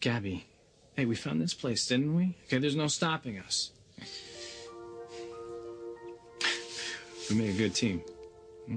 Gabby, hey, we found this place, didn't we? Okay, there's no stopping us. We made a good team. Hmm?